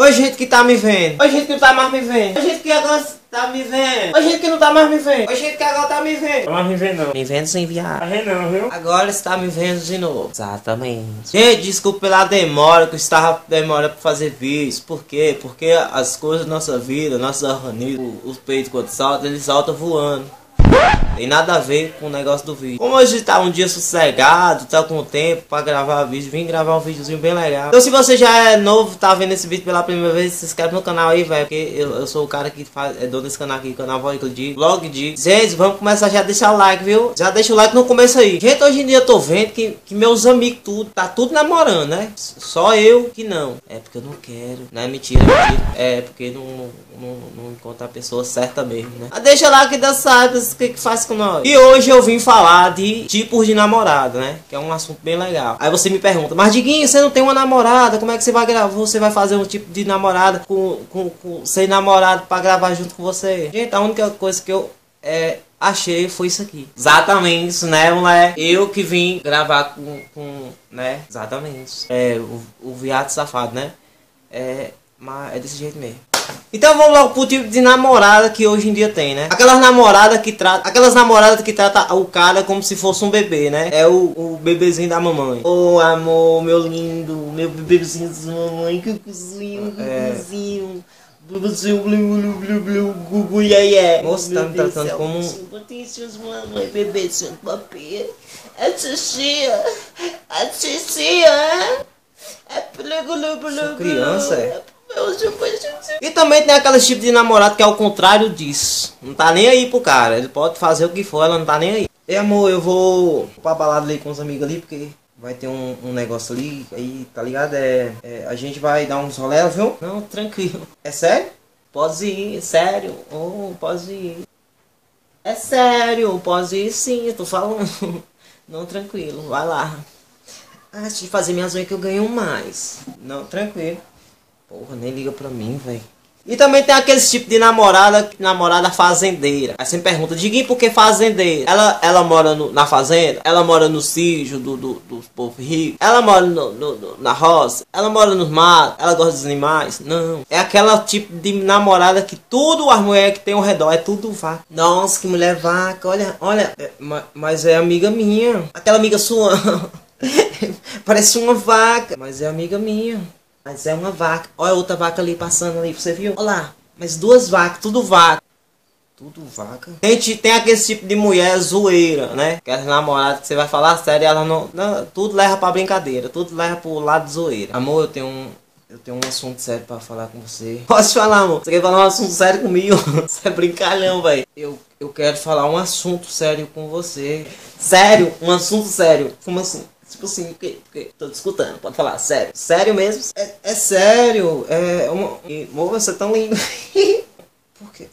Oi, gente que tá me vendo. Oi, gente que não tá mais me vendo. Oi, gente que agora tá me vendo. Oi, gente que não tá mais me vendo. Oi, gente que agora tá me vendo. Tá mais me vendo não. Me vendo sem viar. Tá vendo não, viu? Agora está me vendo de novo. Exatamente. Gente, desculpa pela demora, que eu estava demora pra fazer vídeos. Por quê? Porque as coisas da nossa vida, nossos organismos, os peitos quando saltam, eles saltam voando. Tem nada a ver com o negócio do vídeo. Como hoje tá um dia sossegado, tá com tempo pra gravar vídeo, vim gravar um videozinho bem legal. Então se você já é novo, tá vendo esse vídeo pela primeira vez, se inscreve no canal aí, velho. Porque eu, eu, sou o cara que faz, é dono desse canal aqui, canal Vóico de Vlog de. Gente, vamos começar já a deixar o like, viu? Já deixa o like no começo aí. Gente, hoje em dia eu tô vendo que, que meus amigos tudo, tá tudo namorando, né? Só eu que não. É porque eu não quero. Não é mentira, é. É porque não, não, não encontro a pessoa certa mesmo, né? Mas deixa lá que Deus sabe que, que faz com nós. E hoje eu vim falar de tipos de namorada, né? Que é um assunto bem legal. Aí você me pergunta, mas Diguinho, você não tem uma namorada? Como é que você vai gravar? Você vai fazer um tipo de namorada com, com, com sem namorado para gravar junto com você? Gente, a única coisa que eu é, achei foi isso aqui. Exatamente isso, né, moleque? Eu que vim gravar com, com né? Exatamente. É, o, o viado safado, né? É, mas é desse jeito mesmo. Então vamos logo pro tipo de namorada que hoje em dia tem, né? Aquelas namoradas que trata, aquelas namoradas que trata o cara como se fosse um bebê, né? É o, o bebezinho da mamãe. Ô oh, amor, meu lindo, meu bebezinho da mamãe, que cozinho, gugu, yeah, yeah. Moça, tá me tratando como um... Mamãe, bebezinho, papel. É tia, é tia, é... É criança, é? E também tem aquele tipo de namorado que é o contrário disso. Não tá nem aí pro cara. Ele pode fazer o que for, ela não tá nem aí. E amor, eu vou pra balada ali com os amigos ali, porque vai ter um, um negócio ali, aí, tá ligado? É, é, a gente vai dar uns rolé, viu? Não, tranquilo. É sério? Pode ir, sério. Oh, pode ir. É sério, pode ir sim, tô falando. Não, tranquilo, vai lá. Antes de fazer minhas unhas que eu ganho mais. Não, tranquilo. Porra, nem liga pra mim, velho. E também tem aquele tipo de namorada, namorada fazendeira. Aí você me pergunta, Diguinho, por que fazendeira? Ela, ela mora no, na fazenda? Ela mora no sítio do, do, do povo rico? Ela mora no, no, na roça? Ela mora nos matos? Ela gosta dos animais? Não. É aquela tipo de namorada que tudo as mulheres que tem ao redor é tudo vaca. Nossa, que mulher vaca. Olha, olha. É, mas é amiga minha. Aquela amiga sua. Parece uma vaca. Mas é amiga minha. Mas é uma vaca. Olha outra vaca ali passando ali, você viu? Olha lá. Mas duas vacas, tudo vaca. Tudo vaca. Gente, tem aquele tipo de mulher zoeira, né? Que é namorada que você vai falar sério ela não, não. Tudo leva pra brincadeira, tudo leva pro lado zoeira. Amor, eu tenho um. Eu tenho um assunto sério pra falar com você. Posso falar, amor? Você quer falar um assunto sério comigo? você é brincalhão, velho. Eu, eu quero falar um assunto sério com você. Sério? Um assunto sério. Como assim? Tipo assim, porque, porque tô discutindo, pode falar, sério. Sério mesmo? É, é sério. É uma. Amor, você é tão lindo. Por quê?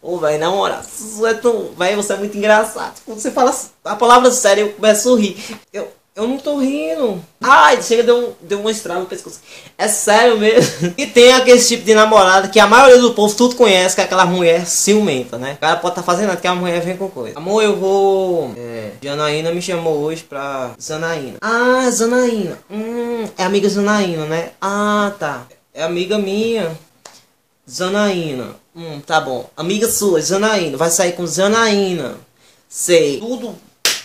Ô, velho, na moral, você é tão. Velho, você é muito engraçado. Quando você fala a palavra sério, eu começo a rir. Eu, eu não tô rindo. Ai, chega, deu, um, deu uma estrada no pescoço. É sério mesmo. E tem aquele tipo de namorada que a maioria do povo tudo conhece, que é aquela mulher ciumenta, né? O cara pode estar tá fazendo nada, que a mulher vem com coisa. Amor, eu vou. É, Janaína me chamou hoje pra Zanaína. Ah, Zanaína. Hum, é amiga Zanaína, né? Ah, tá. É amiga minha. Zanaína. Hum, tá bom. Amiga sua, Zanaína. Vai sair com Zanaína. Sei. Tudo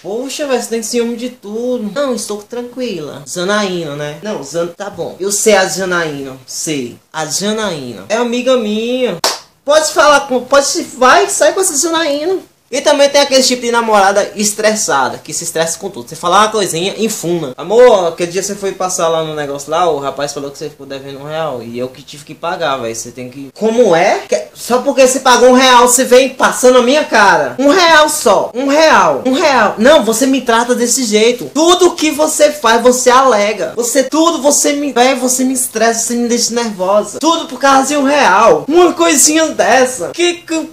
Poxa, velho, você tem ciúme de tudo. Não, estou tranquila. Janaína, né? Não, Zan... tá bom. Eu sei a Janaína. Sei. A Janaína. É amiga minha. Pode falar com... Pode... Vai, sai com essa Janaína. E também tem aquele tipo de namorada estressada, que se estressa com tudo. Você fala uma coisinha, infuna. Amor, aquele dia você foi passar lá no negócio lá, o rapaz falou que você ficou devendo um real. E eu que tive que pagar, velho. Você tem que. Como é? Só porque você pagou um real, você vem passando a minha cara. Um real só. Um real. Um real. Não, você me trata desse jeito. Tudo que você faz, você alega. Você, tudo, você me. Véi, você me estressa, você me deixa nervosa. Tudo por causa de um real. Uma coisinha dessa. Que, que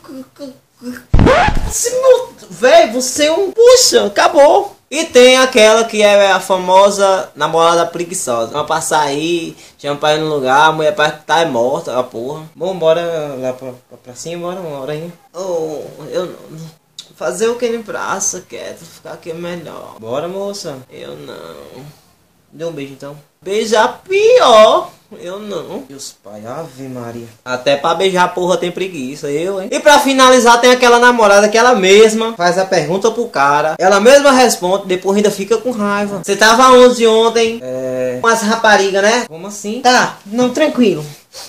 Véi, você é um. Puxa, acabou. E tem aquela que é a famosa namorada preguiçosa. Vamos passar aí, chama pra ir no lugar, a mulher parece que tá morta, a porra. Bom, bora lá pra, pra, pra cima, bora uma hora aí. Oh, eu não. Fazer o que em praça, quieto, ficar aqui é melhor. Bora, moça. Eu não. Dê um beijo então. Beijar pior. Eu não. Deus pai, ave Maria. Até pra beijar a porra tem preguiça, eu, hein? E pra finalizar tem aquela namorada que ela mesma faz a pergunta pro cara. Ela mesma responde, depois ainda fica com raiva. Você tava onde ontem? É... Com as raparigas, né? Como assim? Tá, não, tranquilo.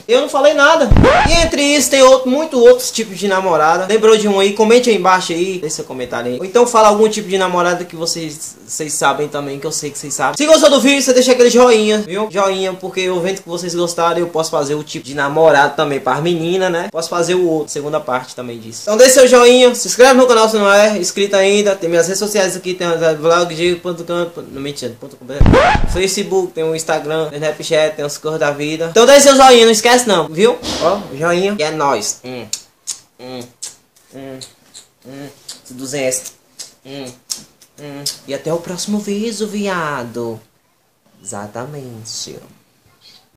Eu não falei nada. E entre isso tem outro, muito outros tipos de namorada. Lembrou de um aí? Comente aí embaixo aí. Deixa seu comentário aí. Ou então fala algum tipo de namorada que vocês, vocês sabem também, que eu sei que vocês sabem. Se gostou do vídeo, você deixa aquele joinha, viu? Joinha, porque eu vendo que vocês gostaram, eu posso fazer o tipo de namorado também para as meninas, né? Posso fazer o outro, segunda parte também disso. Então deixa seu joinha, se inscreve no canal se não é inscrito ainda. Tem minhas redes sociais aqui, tem o vlog.com, não mentira, Facebook, tem o Instagram, tem o Snapchat, tem os cores da vida. Então deixa seu joinha, não esquece não, viu? Ó, joinha. E é nóis. Hum, hum, hum, hum. 200. Hum, hum. E até o próximo vídeo, viado. Exatamente.